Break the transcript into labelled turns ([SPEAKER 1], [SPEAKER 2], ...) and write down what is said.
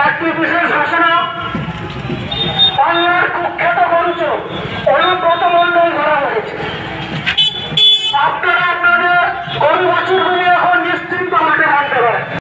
[SPEAKER 1] একটি বিশেষ ঘোষণা